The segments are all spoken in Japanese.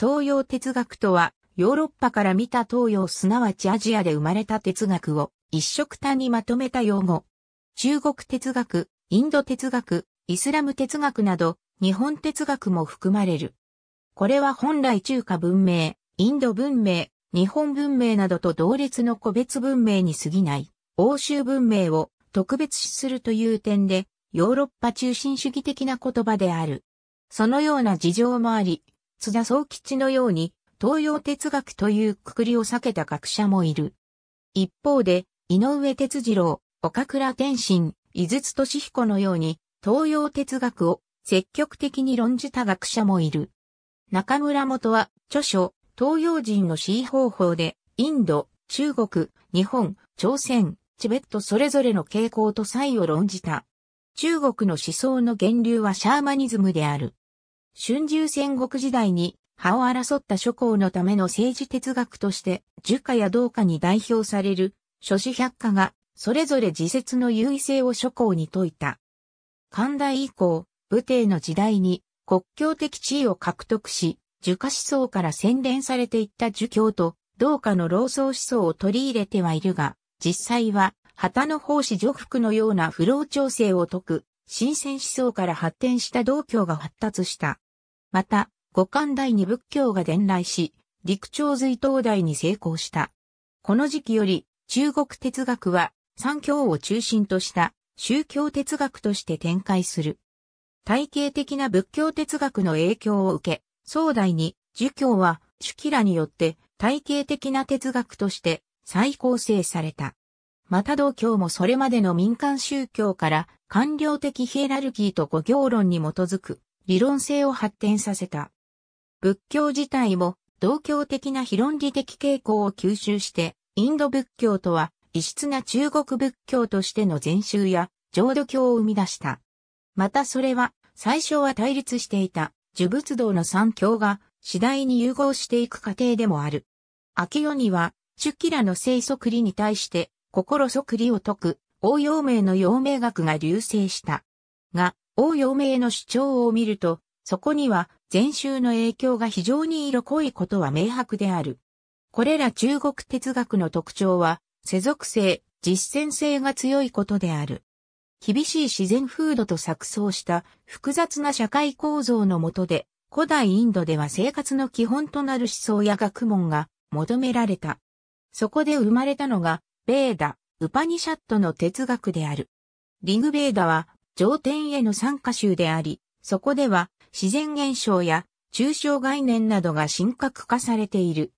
東洋哲学とは、ヨーロッパから見た東洋すなわちアジアで生まれた哲学を一色単にまとめた用語。中国哲学、インド哲学、イスラム哲学など、日本哲学も含まれる。これは本来中華文明、インド文明、日本文明などと同列の個別文明に過ぎない、欧州文明を特別視するという点で、ヨーロッパ中心主義的な言葉である。そのような事情もあり、津田宗吉のように東洋哲学というくくりを避けた学者もいる。一方で、井上哲次郎、岡倉天心、井筒俊彦のように東洋哲学を積極的に論じた学者もいる。中村元は著書、東洋人の思方法で、インド、中国、日本、朝鮮、チベットそれぞれの傾向と差異を論じた。中国の思想の源流はシャーマニズムである。春秋戦国時代に派を争った諸侯のための政治哲学として、儒家や道家に代表される諸子百科が、それぞれ自説の優位性を諸侯に説いた。漢代以降、武帝の時代に国境的地位を獲得し、儒家思想から洗練されていった儒教と、道家の老僧思想を取り入れてはいるが、実際は、旗の奉仕除服のような不老調整を説く、新鮮思想から発展した道教が発達した。また、五漢代に仏教が伝来し、陸長隋東大に成功した。この時期より、中国哲学は、三教を中心とした宗教哲学として展開する。体系的な仏教哲学の影響を受け、宋代に儒教は主キラによって体系的な哲学として再構成された。また道教もそれまでの民間宗教から官僚的ヒエラルキーと五行論に基づく理論性を発展させた。仏教自体も道教的な非論理的傾向を吸収して、インド仏教とは異質な中国仏教としての禅宗や浄土教を生み出した。またそれは最初は対立していた呪仏道の三教が次第に融合していく過程でもある。秋代には、チュキラの聖即理に対して心即理を解く応用名の陽明学が流星した。が、応用名の主張を見ると、そこには禅宗の影響が非常に色濃いことは明白である。これら中国哲学の特徴は、世俗性、実践性が強いことである。厳しい自然風土と錯綜した複雑な社会構造の下で、古代インドでは生活の基本となる思想や学問が求められた。そこで生まれたのが、ベーダ、ウパニシャットの哲学である。リングベーダは、上天への参加集であり、そこでは自然現象や抽象概念などが神格化されている。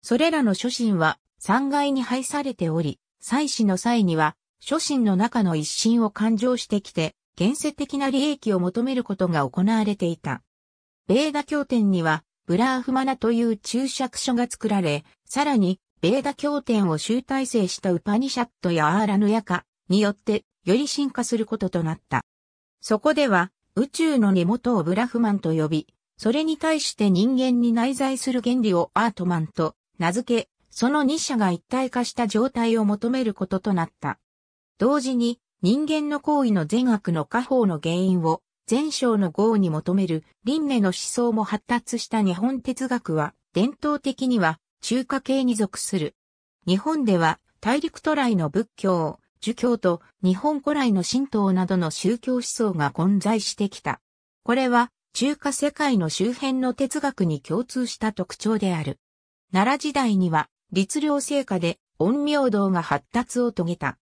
それらの諸神は3階に配されており、祭祀の際には諸神の中の一神を勘定してきて、現世的な利益を求めることが行われていた。ベーダ経典には、ブラーフマナという注釈書が作られ、さらに、ベーダ経典を集大成したウパニシャットやアーラヌヤカによって、より進化することとなった。そこでは、宇宙の根元をブラフマンと呼び、それに対して人間に内在する原理をアートマンと名付け、その二者が一体化した状態を求めることとなった。同時に人間の行為の善悪の過方の原因を全章の業に求める輪廻の思想も発達した日本哲学は伝統的には中華系に属する。日本では大陸渡来の仏教、儒教と日本古来の神道などの宗教思想が混在してきた。これは中華世界の周辺の哲学に共通した特徴である。奈良時代には律令成果で陰陽道が発達を遂げた。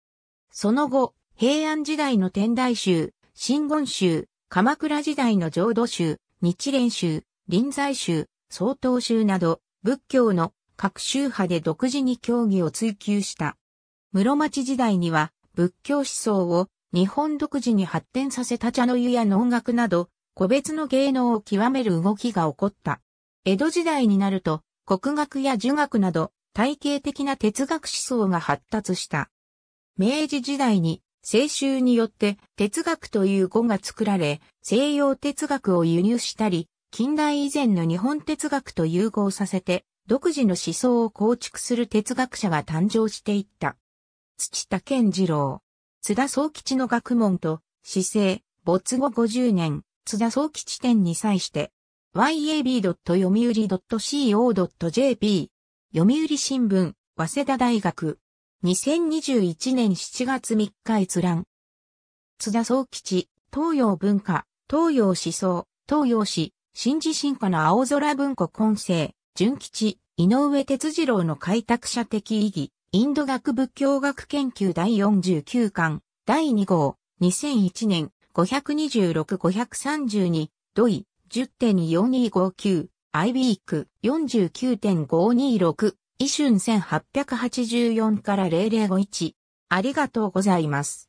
その後、平安時代の天台宗、真言宗、鎌倉時代の浄土宗、日蓮宗、臨済宗、曹洞宗など、仏教の各宗派で独自に教義を追求した。室町時代には仏教思想を日本独自に発展させた茶の湯や能楽など、個別の芸能を極める動きが起こった。江戸時代になると、国学や儒学など、体系的な哲学思想が発達した。明治時代に、清宗によって哲学という語が作られ、西洋哲学を輸入したり、近代以前の日本哲学と融合させて、独自の思想を構築する哲学者が誕生していった。土田健次郎。津田宗吉の学問と、姿勢、没後50年、津田宗吉展に際して、yab. 読売 .co.jp 読売新聞、早稲田大学。2021年7月3日閲覧。津田総吉、東洋文化、東洋思想、東洋史、新自進化の青空文庫根世、純吉、井上哲次郎の開拓者的意義、インド学仏教学研究第49巻、第2号、2001年、526-532、土井、10.4259、アイビーク49.526、イシュン1884から0051。ありがとうございます。